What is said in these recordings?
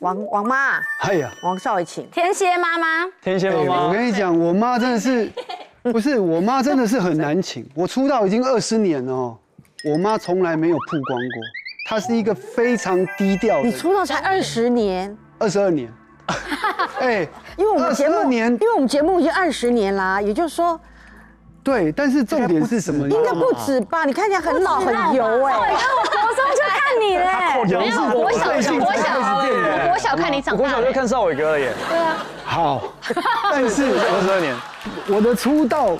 王王妈，哎呀，王少伟请。天蝎妈妈，哎天蝎妈妈，我跟你讲，我妈真的是，不是我妈真的是很难请。我出道已经二十年了哦，我妈从来没有曝光过，她是一个非常低调的你。出道才二十年，二十二年，哎，因为我们节目年因为我们节目已经二十年啦，也就是说对，但是重点是什么？应该不止吧？你看起来很老很油哎。我国中就看你嘞，没有是我小我小变的我小看你长大我国小就看少伟哥了耶，对啊好，但是二十二年，我的出道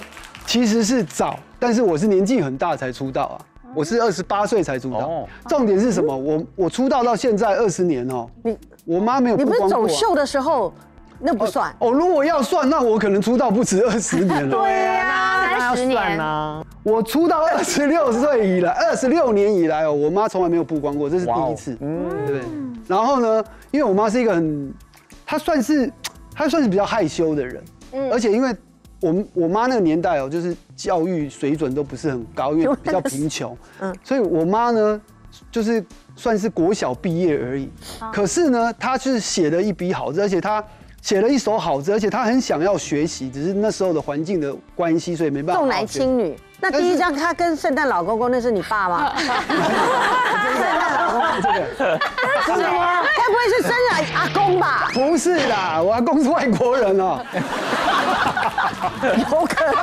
其实是早，但是我是年纪很大才出道啊，我是二十八岁才出道哦。重点是什么？我我出道到现在二十年哦，你我妈没有你不是。走秀的时候，那不算。哦，如果要算，那我可能出道不止二十年了。对呀，三十年，啊，我出道二十六岁以来，二十六年以来哦，我妈从来没有曝光过，这是第一次，对不对？然后呢，因为我妈是一个很，她算是她算是比较害羞的人，嗯。而且因为我们我妈那个年代哦，就是教育水准都不是很高，因为 比较贫穷，嗯，所以我妈呢，就是算是国小毕业而已，可是呢，她是写了一笔好字，而且她。写了一手好字，而且他很想要学习，只是那时候的环境的关系，所以没办法重。男轻女。那第一张他跟圣诞老公公，那是你爸吗？圣诞老公 公，这个真的吗？该不会是生日阿公吧？不是啦，我阿公是外国人哦。有可能。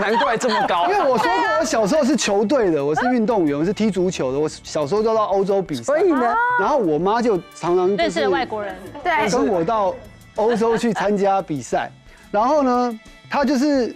难怪这么高因，为我说过，我小时候是球队的，我是运动员，我是踢足球的。我小时候就到欧洲比赛，所以呢，然后我妈就常常就认识是外国人，对，跟我到欧洲去参加比赛。然后呢，她就是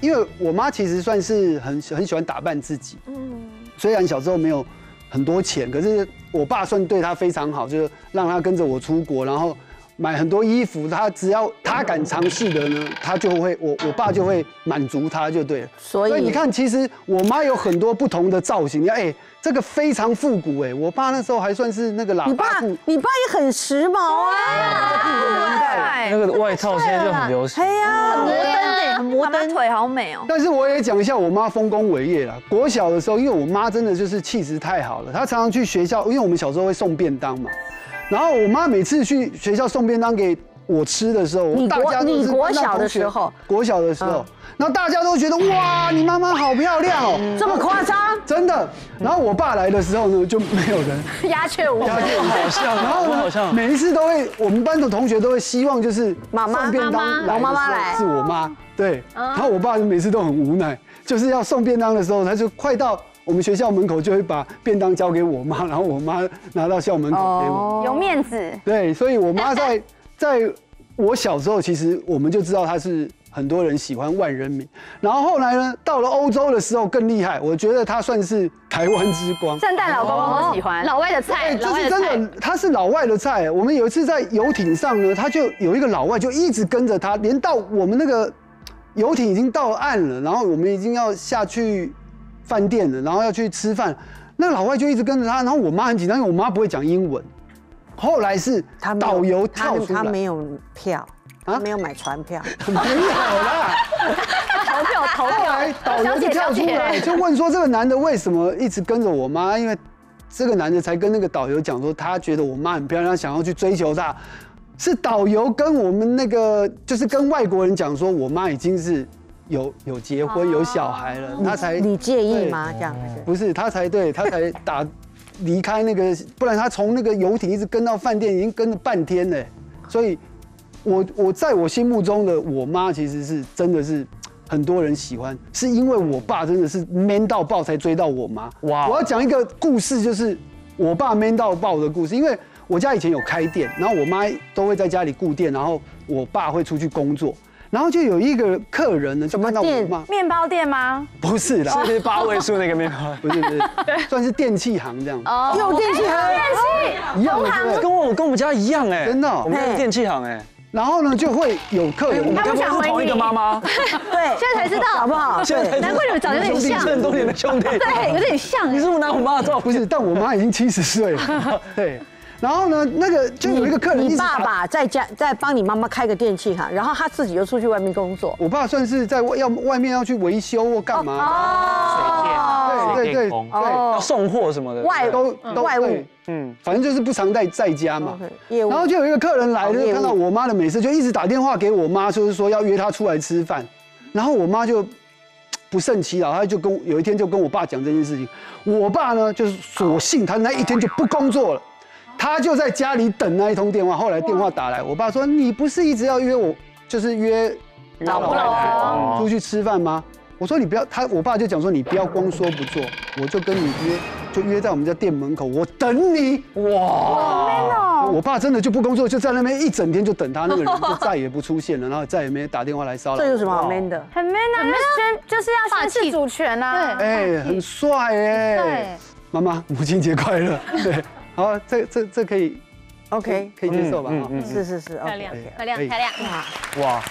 因为我妈其实算是很很喜欢打扮自己，嗯，虽然小时候没有很多钱，可是我爸算对她非常好，就是让她跟着我出国，然后。买很多衣服，他只要他敢尝试的呢，他就会我我爸就会满足他就对了。所以你看，其实我妈有很多不同的造型，你看，哎，这个非常复古哎，我爸那时候还算是那个喇你爸叭裤，你爸也很时髦啊。那个外套现在就很流行。哎呀，摩登的，很摩登，腿好美哦。但是我也讲一下我妈丰功伟业啦。国小的时候，因为我妈真的就是气质太好了，她常常去学校，因为我们小时候会送便当嘛。然后我妈每次去学校送便当给我吃的时候，你国大家都是你国小的时候，国小的时候，然后大家都觉得哇，你妈妈好漂亮哦，这么夸张？真的。然后我爸来的时候呢，就没有人。鸦雀无家声。就好像。然后呢，我好像每一次都会，我们班的同学都会希望就是妈妈。送便当妈妈。来妈妈来。是我妈，对。然后我爸就每次都很无奈，就是要送便当的时候，他就快到我们学校门口就会把便当交给我妈，然后我妈拿到校门口给我。有面子，对，所以我妈在在我小时候，其实我们就知道她是很多人喜欢万人迷。然后后来呢，到了欧洲的时候更厉害，我觉得她算是台湾之光。圣诞老公公都喜欢，老外的菜，哎，老这是真的菜。的，他是老外的菜。我们有一次在游艇上呢，他就有一个老外就一直跟着他，连到我们那个游艇已经到岸了，然后我们已经要下去饭店了，然后要去吃饭，那老外就一直跟着他，然后我妈很紧张，因为我妈不会讲英文。后来是导游跳出来，他没有票，啊他没有买船票。没有啦。投票投后来导游就跳出来，就问说这个男的为什么一直跟着我妈？因为这个男的才跟那个导游讲说，他觉得我妈很漂亮，想要去追求她。是导游跟我们那个，就是跟外国人讲说，我妈已经是有有结婚有小孩了，他才你介意吗？这样不是他才对，他才打离开那个，不然他从那个游艇一直跟到饭店，已经跟了半天了。所以我，我在我心目中的我妈其实是真的是很多人喜欢，是因为我爸真的是 man 到爆才追到我妈。哇哇！我要讲一个故事，就是我爸 man 到爆的故事，因为我家以前有开店，然后我妈都会在家里顾店，然后我爸会出去工作。然后就有一个客人呢，就看到我店？妈，面包店吗？不是啦，是八位数那个面包，不是不是，算是电器行这样。哦，又电器行，电器一样的？跟我跟我们家一样哎，真的哦。我们家是电器行哎，然后呢，就会有客人，我们该不他不想回会是同一个你。妈妈？对，现在才知道，好不好？现在才，难怪你们长得有点像。兄弟这么多年的兄弟，对，有点像。你是不是拿我妈的照片？不是，但我妈已经七十岁了，对。然后呢，那个就有一个客人你爸爸在家在帮你妈妈开个电器哈，然后他自己又出去外面工作。我爸算是在外要外面要去维修或干嘛。哦对对对水电工对，要送货什么的。外都都外务嗯，反正就是不常在在家嘛。业务然后就有一个客人来，了就看到我妈的美色，就一直打电话给我妈，就是说要约她出来吃饭。然后我妈就不胜其扰，她就跟有一天就跟我爸讲这件事情。我爸呢，就是索性他那一天就不工作了，他就在家里等那一通电话。后来电话打来，我爸说：“你不是一直要约我，就是约老婆老出去吃饭吗？”我说：“你不要。”他我爸就讲说：“你不要光说不做，我就跟你约，就约在我们家店门口，我等你。”哇！我爸真的就不工作，就在那边一整天就等他，那个人就再也不出现了，然后再也没打电话来骚扰。这有什么好 man 的？很 man 啊，很 man 宣就是要宣示主权啊。哎，很帅哎对！妈妈，母亲节快乐！对，好，这这这可以 OK，可以接受吧？是是是漂亮漂亮漂亮。哇哇，